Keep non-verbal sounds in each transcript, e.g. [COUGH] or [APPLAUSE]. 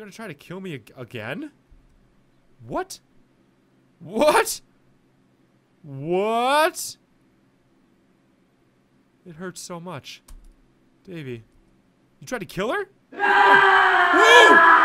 gonna try to kill me ag again? What? What? What? It hurts so much. Davy, you tried to kill her? [LAUGHS]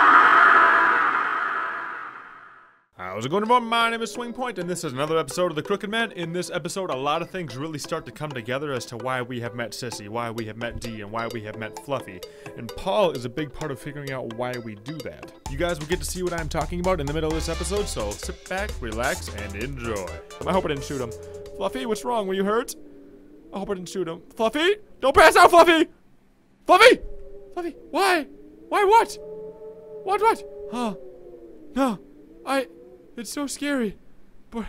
How's it going everyone? My name is SwingPoynt, and this is another episode of The Crooked Man. In this episode, a lot of things really start to come together as to why we have met Sissy, why we have met Dee, and why we have met Fluffy. And Paul is a big part of figuring out why we do that. You guys will get to see what I'm talking about in the middle of this episode, so sit back, relax, and enjoy. I hope I didn't shoot him. Fluffy, what's wrong? Were you hurt? I hope I didn't shoot him. Fluffy? Don't pass out, Fluffy! Fluffy! Fluffy, why? Why what? What, what? Huh? No, I... It's so scary. But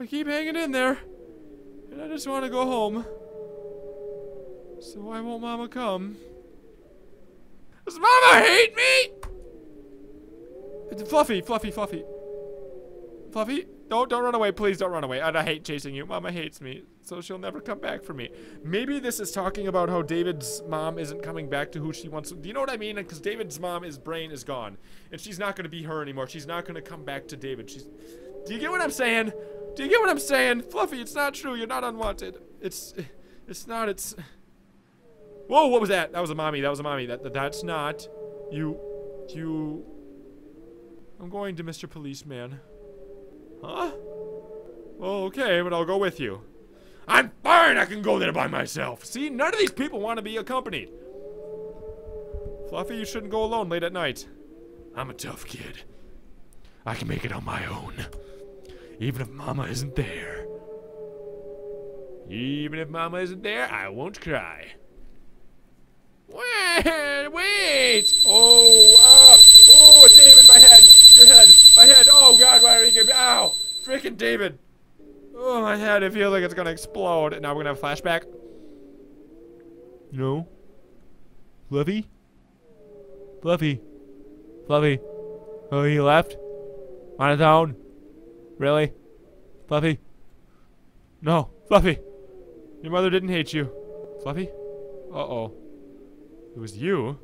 I keep hanging in there. And I just want to go home. So why won't Mama come? Does Mama hate me? It's Fluffy, Fluffy, Fluffy. Fluffy, don't don't run away, please don't run away. I, I hate chasing you. Mama hates me, so she'll never come back for me. Maybe this is talking about how David's mom isn't coming back to who she wants. Do you know what I mean? Because David's mom, his brain is gone, and she's not going to be her anymore. She's not going to come back to David. She's. Do you get what I'm saying? Do you get what I'm saying, Fluffy? It's not true. You're not unwanted. It's. It's not. It's. Whoa! What was that? That was a mommy. That was a mommy. That, that that's not. You. You. I'm going to Mr. Policeman. Huh? Well, okay, but I'll go with you. I'm fine, I can go there by myself. See, none of these people want to be accompanied. Fluffy, you shouldn't go alone late at night. I'm a tough kid. I can make it on my own. Even if Mama isn't there. Even if Mama isn't there, I won't cry. Wait, wait! Oh, ah, oh, David, my head, your head, my head. Oh God, why are you giving me? Ow, freaking David! Oh, my head, it feels like it's gonna explode. And now we're gonna have a flashback. No. Fluffy? Fluffy. Fluffy. Oh, he left? On his own? Really? Fluffy? No. Fluffy! Your mother didn't hate you. Fluffy? Uh-oh. It was you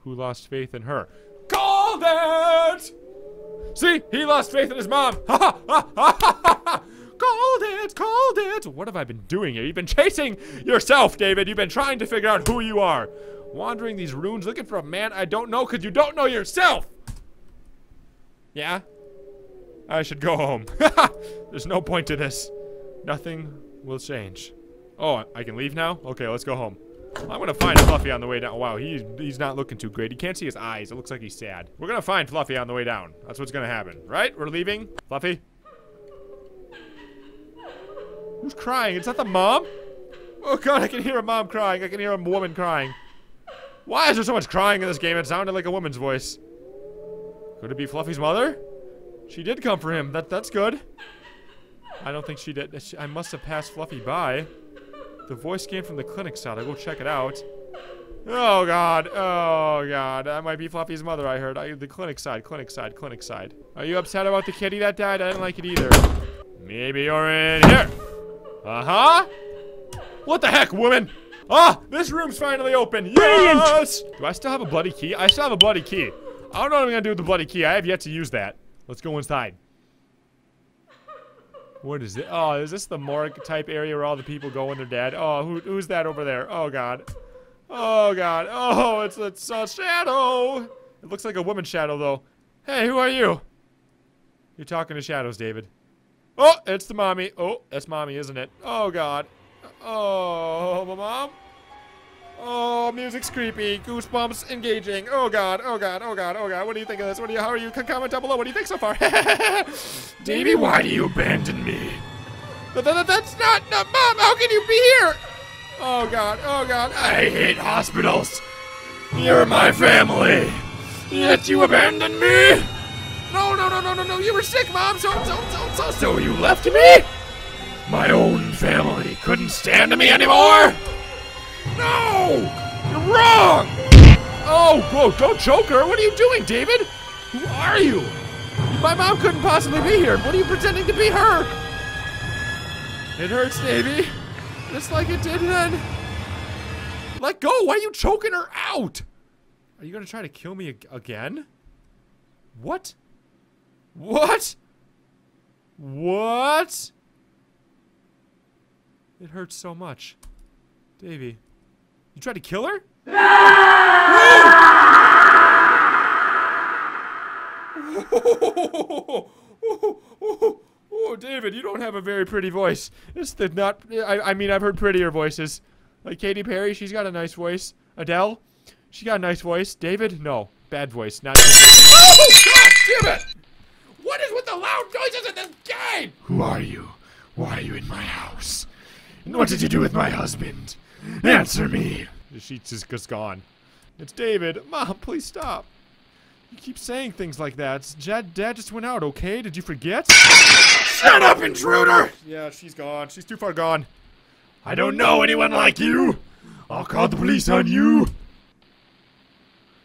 who lost faith in her. Called it! See, he lost faith in his mom. [LAUGHS] Called it, called it. What have I been doing here? You've been chasing yourself, David. You've been trying to figure out who you are. Wandering these ruins looking for a man I don't know because you don't know yourself. Yeah? I should go home. [LAUGHS] There's no point to this. Nothing will change. Oh, I can leave now? Okay, let's go home. I'm gonna find Fluffy on the way down. Wow, he's he's not looking too great. He can't see his eyes. It looks like he's sad. We're gonna find Fluffy on the way down. That's what's gonna happen, right? We're leaving. Fluffy. Who's crying? Is that the mom? Oh god, I can hear a mom crying. I can hear a woman crying. Why is there so much crying in this game? It sounded like a woman's voice. Could it be Fluffy's mother? She did come for him. That that's good. I don't think she did. I must have passed Fluffy by. The voice came from the clinic side. I'll go check it out. Oh god. Oh god. That might be Fluffy's mother, I heard. I, the clinic side, clinic side, clinic side. Are you upset about the kitty that died? I didn't like it either. Maybe you're in here. Uh-huh. What the heck, woman? Ah, this room's finally open. Yes! Do I still have a bloody key? I still have a bloody key. I don't know what I'm gonna do with the bloody key. I have yet to use that. Let's go inside. What is it? Oh, is this the morgue type area where all the people go when they're dead? Oh, who, who's that over there? Oh, God. Oh, God. Oh, it's, it's a shadow. It looks like a woman's shadow, though. Hey, who are you? You're talking to shadows, David. Oh, it's the mommy. Oh, that's mommy, isn't it? Oh, God. Oh, my mom. Oh, music's creepy. Goosebumps engaging. Oh god, oh god, oh god, oh god. What do you think of this? What do you how are you? Comment down below. What do you think so far? [LAUGHS] Davey, why do you abandon me? That, that, that's not, no, Mom, how can you be here? Oh god, oh god. I hate hospitals. You're my family. Yet you abandoned me. No, no, no, no, no, no. You were sick, Mom. So, so, so, so, so you left me? My own family couldn't stand me anymore? No! You're wrong! Oh, whoa, don't choke her. What are you doing, David? Who are you? My mom couldn't possibly be here. What are you pretending to be her? It hurts, Davy. Just like it did then. Let go. Why are you choking her out? Are you gonna try to kill me ag again? What? What? What? It hurts so much. Davy, you tried to kill her? Oh, [LAUGHS] David, you don't have a very pretty voice. It's the not. I, I mean, I've heard prettier voices, like Katy Perry. She's got a nice voice. Adele, she got a nice voice. David, no, bad voice. Not. oh God, damn it! What is with the loud noises in this game? Who are you? Why are you in my house? And what did you do with my husband? [LAUGHS] Answer me. She's just, just gone. It's David. Mom, please stop. You keep saying things like that. Dad, Dad just went out, okay? Did you forget? Shut up, intruder! Yeah, she's gone. She's too far gone. I don't know anyone like you. I'll call the police on you.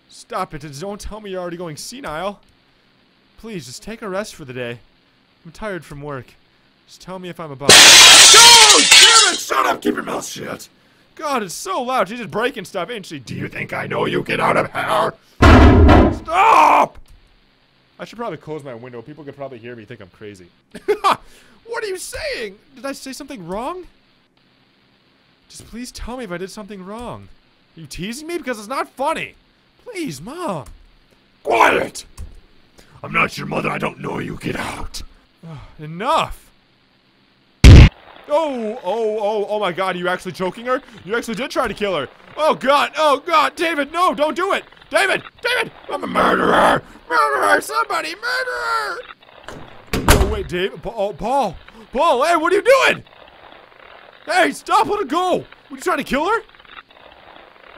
Stop it. and Don't tell me you're already going senile. Please, just take a rest for the day. I'm tired from work. Just tell me if I'm about. Oh, damn it! Shut up! Keep your mouth shut. God, it's so loud. She's just breaking stuff, ain't she? Do you think I know you? Get out of here! Stop! I should probably close my window. People could probably hear me think I'm crazy. [LAUGHS] what are you saying? Did I say something wrong? Just please tell me if I did something wrong. Are you teasing me? Because it's not funny. Please, Mom. Quiet! I'm not your mother. I don't know you. Get out. [SIGHS] Enough. Oh, oh, oh, oh my god, you actually choking her? You actually did try to kill her. Oh god, oh god, David, no, don't do it. David, David, I'm a murderer. Murderer, somebody, murderer. No, wait, David, oh, Paul, Paul, hey, what are you doing? Hey, stop, let her go. Were you trying to kill her?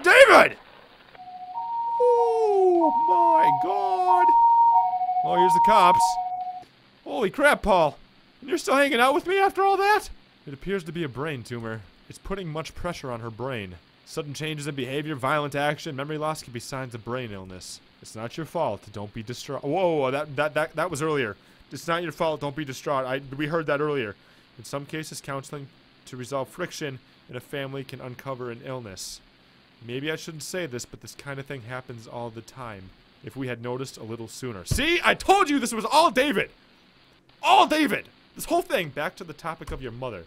David! Oh my god. Oh, here's the cops. Holy crap, Paul. You're still hanging out with me after all that? It appears to be a brain tumor. It's putting much pressure on her brain. Sudden changes in behavior, violent action, memory loss can be signs of brain illness. It's not your fault. Don't be distraught. Whoa, that, that, that, that was earlier. It's not your fault. Don't be distraught. I, we heard that earlier. In some cases, counseling to resolve friction in a family can uncover an illness. Maybe I shouldn't say this, but this kind of thing happens all the time. If we had noticed a little sooner. See? I told you this was all David! All David! This whole thing, back to the topic of your mother.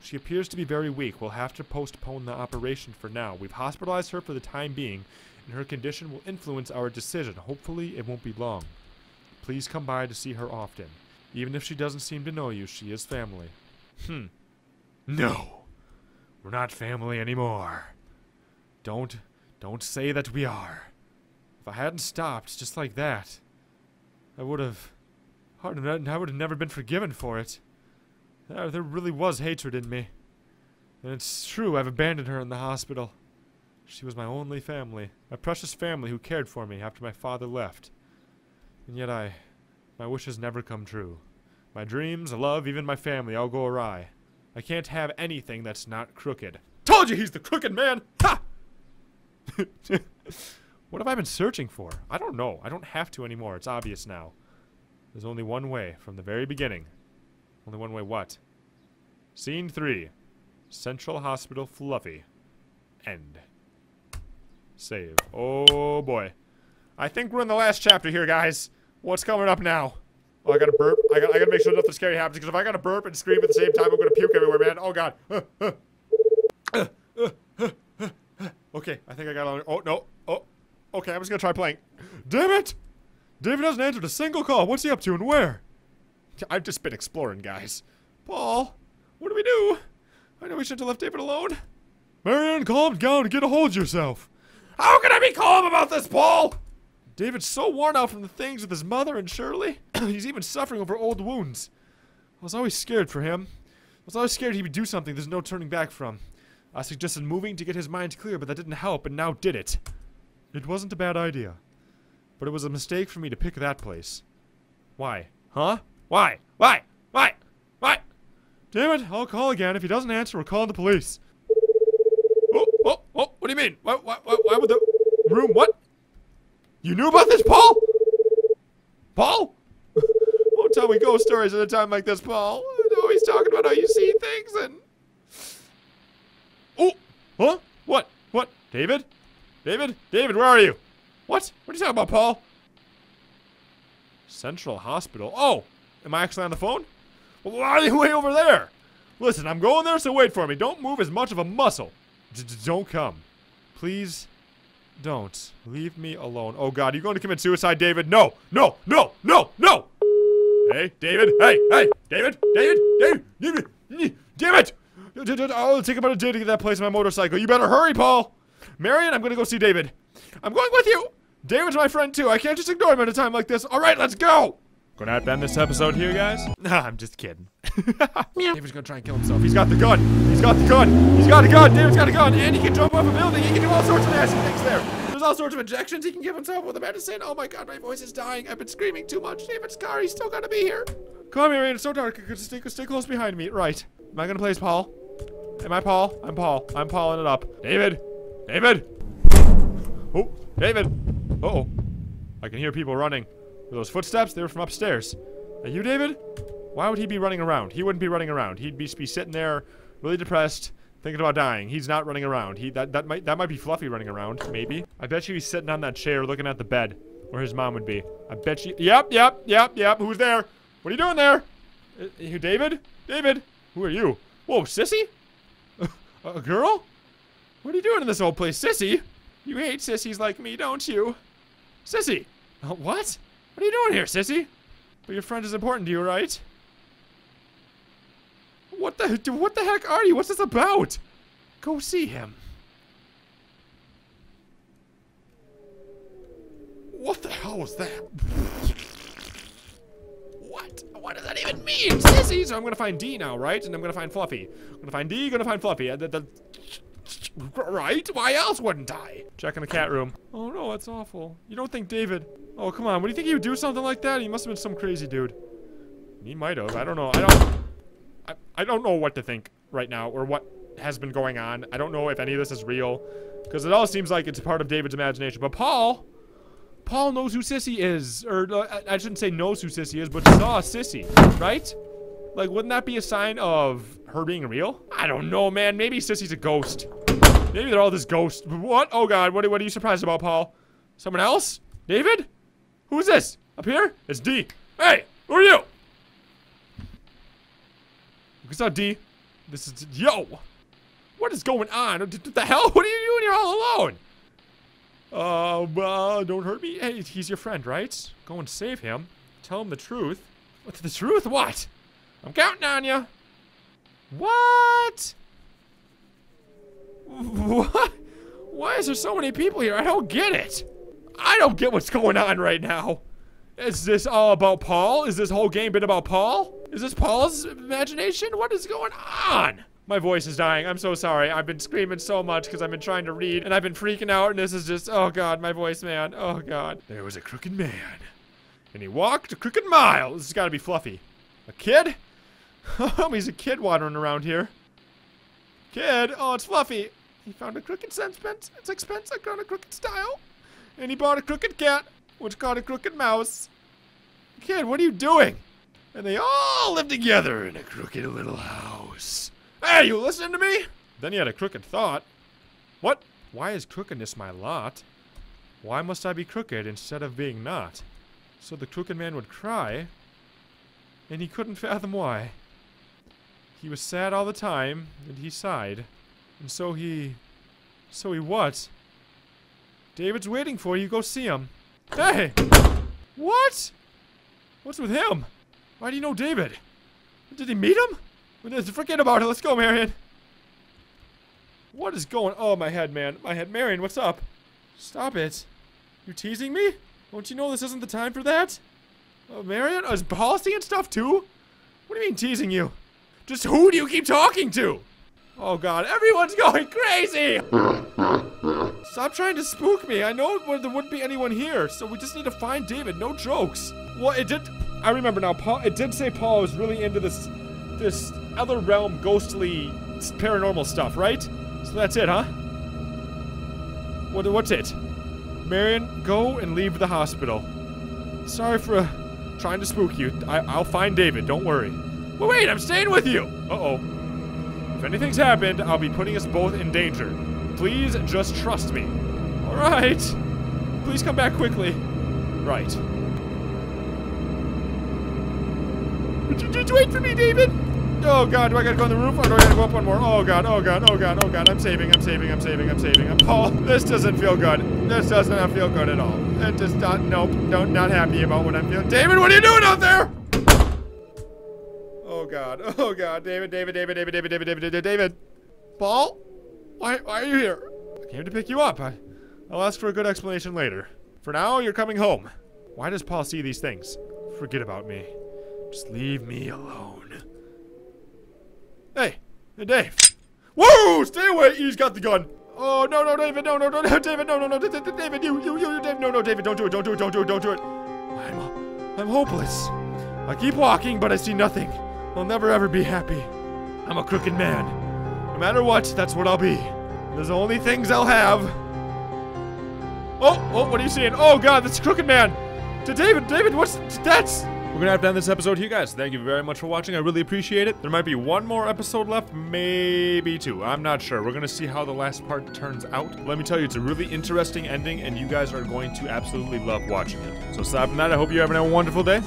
She appears to be very weak. We'll have to postpone the operation for now. We've hospitalized her for the time being, and her condition will influence our decision. Hopefully, it won't be long. Please come by to see her often. Even if she doesn't seem to know you, she is family. Hmm. No. We're not family anymore. Don't, don't say that we are. If I hadn't stopped just like that, I would have, I would have never been forgiven for it. There, there really was hatred in me. And it's true, I've abandoned her in the hospital. She was my only family, my precious family who cared for me after my father left. And yet I, my wishes never come true. My dreams, love, even my family all go awry. I can't have anything that's not crooked. Told you he's the crooked man! Ha! [LAUGHS] what have I been searching for? I don't know. I don't have to anymore. It's obvious now. There's only one way from the very beginning. Only one way what? Scene 3. Central Hospital Fluffy. End. Save. Oh boy. I think we're in the last chapter here, guys. What's coming up now? Oh, I gotta burp. I gotta, I gotta make sure nothing scary happens, because if I gotta burp and scream at the same time, I'm gonna puke everywhere, man. Oh god. okay, I think I got all. Oh, no. Oh, okay, I'm just gonna try playing. Damn it! David hasn't answered a single call. What's he up to and where? I've just been exploring, guys. Paul, what do we do? I know we shouldn't have left David alone. Marion, calm down and get a hold of yourself. How can I be calm about this, Paul? David's so worn out from the things with his mother and Shirley. [CLEARS THROAT] He's even suffering over old wounds. I was always scared for him. I was always scared he would do something there's no turning back from. I suggested moving to get his mind clear, but that didn't help, and now did it. It wasn't a bad idea. But it was a mistake for me to pick that place. Why? Huh? Why? Why? Why? Why? Damn it, I'll call again. If he doesn't answer, we're calling the police. Oh, oh, oh, what do you mean? Why, why, why, why would the room, what? You knew about this, Paul? Paul? [LAUGHS] Don't tell me ghost stories at a time like this, Paul. Always talking about how you see things and... Oh, huh? What? What? David? David? David, where are you? What? What are you talking about, Paul? Central Hospital. Oh, am I actually on the phone? Well, [LAUGHS] why are they way over there? Listen, I'm going there, so wait for me. Don't move as much of a muscle. D -d don't come. Please don't. Leave me alone. Oh, God, Are you going to commit suicide, David? No, no, no, no, no! Hey, David. Hey, hey, David, David, David, David, damn it! I'll take about a day to get that place on my motorcycle. You better hurry, Paul. Marion, I'm gonna go see David. I'm going with you. David's my friend too. I can't just ignore him at a time like this. All right, let's go. Gonna have to end this episode here, guys? [LAUGHS] Nah, I'm just kidding. [LAUGHS] David's gonna try and kill himself. He's got the gun. He's got the gun. He's got a gun. David's got a gun. And he can jump off a building. He can do all sorts of nasty things there. There's all sorts of injections he can give himself with the medicine. Oh my god, my voice is dying. I've been screaming too much. David's car, he's still gonna be here. Come on, Marion. It's so dark. Stay, stay close behind me. Right. Am I gonna play as Paul? Am I Paul? I'm Paul. I'm Pauling it up. David! David! Oh, David! Uh oh. I can hear people running. Were those footsteps? They were from upstairs. Are you David? Why would he be running around? He wouldn't be running around. He'd be, be sitting there, really depressed, thinking about dying. He's not running around. He that that might that might be Fluffy running around, maybe. I bet you he's sitting on that chair looking at the bed where his mom would be. I bet you. Yep, yep, yep, yep. Who's there? What are you doing there? Uh, David? David? Who are you? Whoa, sissy? [LAUGHS] A girl? What are you doing in this old place, Sissy? You hate sissies like me, don't you? Sissy! Uh, what? What are you doing here, Sissy? But your friend is important to you, right? What the what the heck are you? What's this about? Go see him. What the hell was that? What? What does that even mean? Sissy! So I'm gonna find D now, right? And I'm gonna find Fluffy. I'm gonna find D, gonna find Fluffy. Uh, the, the, right? Why else wouldn't I? Check in the cat room. Oh no, that's awful. You don't think David... Oh, come on. What do you think he would do something like that? He must have been some crazy dude. He might have. I don't know. I don't... I, I don't know what to think right now or what has been going on. I don't know if any of this is real. Because it all seems like it's part of David's imagination. But Paul... Paul knows who Sissy is. Or, uh, I shouldn't say knows who Sissy is, but saw Sissy. Right? Like, wouldn't that be a sign of her being real? I don't know, man. Maybe Sissy's a ghost. Maybe they're all just ghosts. What? Oh, God. What, what are you surprised about, Paul? Someone else? David? Who's this? Up here? It's D. Hey, who are you? What's up, D? This is... Yo! What is going on? What the hell? [LAUGHS] What are you doing here all alone? Uh, uh, don't hurt me. Hey, he's your friend, right? Go and save him. Tell him the truth. What, the truth? What? I'm counting on you. What? What? Why is there so many people here? I don't get it. I don't get what's going on right now. Is this all about Paul? Is this whole game been about Paul? Is this Paul's imagination? What is going on? My voice is dying. I'm so sorry. I've been screaming so much because I've been trying to read and I've been freaking out and this is just, oh God, my voice, man. Oh God. There was a crooked man and he walked a crooked mile. This has got to be Fluffy. A kid? [LAUGHS] He's a kid wandering around here. Kid? Oh, it's Fluffy. He found a crooked sixpence. It's expensive on a crooked style. And he bought a crooked cat, which caught a crooked mouse. Kid, what are you doing? And they all live together in a crooked little house. Hey, you listening to me? Then he had a crooked thought. What? Why is crookedness my lot? Why must I be crooked instead of being not? So the crooked man would cry, and he couldn't fathom why. He was sad all the time, and he sighed. And so he... So he what? David's waiting for you. Go see him. Hey! What? What's with him? Why do you know David? Did he meet him? Forget about it. Let's go, Marion. What is going... Oh, my head, man. My head. Marion, what's up? Stop it. You teasing me? Don't you know this isn't the time for that? Oh, Marion? Is Paul and stuff, too? What do you mean teasing you? Just who do you keep talking to? Oh god, everyone's [LAUGHS] going crazy! [LAUGHS] Stop trying to spook me. I know there wouldn't be anyone here, so we just need to find David. No jokes. Well, it did. I remember now. Paul. It did say Paul was really into this, this other realm, ghostly, paranormal stuff, right? So that's it, huh? What? What's it? Marion, go and leave the hospital. Sorry for uh, trying to spook you. I, I'll find David. Don't worry. Well, wait, I'm staying with you. Uh-oh. If anything's happened, I'll be putting us both in danger. Please just trust me. All right. Please come back quickly. Right. Would Just wait for me, David. Oh god, do I gotta go on the roof or do I gotta go up one more? Oh god, oh god, oh god, oh god. I'm saving, I'm saving, I'm saving, I'm saving. I'm Paul. This doesn't feel good. This does not feel good at all. It does not nope, no, not happy about what I'm feeling. David, what are you doing out there? God, [LAUGHS] oh god, David, David, David, David, David, David, David, David, David. Paul? Why why are you here? I came to pick you up. I, I'll ask for a good explanation later. For now, you're coming home. Why does Paul see these things? Forget about me. Just leave me alone. Hey, hey, Dave. Whoa! Stay away! He's got the gun. Oh no, no, David, no, no, no, no, David, no, no, no, David, you, you, you, David, no, no, David, don't do it, don't do it, don't do it, don't do it. I'm, I'm hopeless. I keep walking, but I see nothing. I'll never ever be happy. I'm a crooked man. No matter what, that's what I'll be. There's only things I'll have. Oh, oh, what are you seeing? Oh God, that's crooked man. To David, David, what's that's? We're gonna have to end this episode here, guys. Thank you very much for watching. I really appreciate it. There might be one more episode left, maybe two. I'm not sure. We're gonna see how the last part turns out. Let me tell you, it's a really interesting ending, and you guys are going to absolutely love watching it. So aside from that, I hope you're having a wonderful day,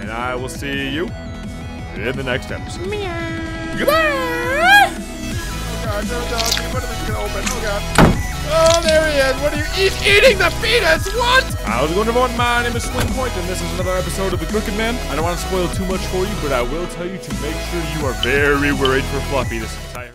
and I will see you in the next episode. Meow. Goodbye! Oh god, no, no, what are we gonna open? Oh god. Oh, there he is. What are you? He's eating the fetus. What? How's it going, everyone? My name is SwingPoynt, and this is another episode of The Crooked Man. I don't want to spoil too much for you, but I will tell you to make sure you are very worried for Fluffy this entire.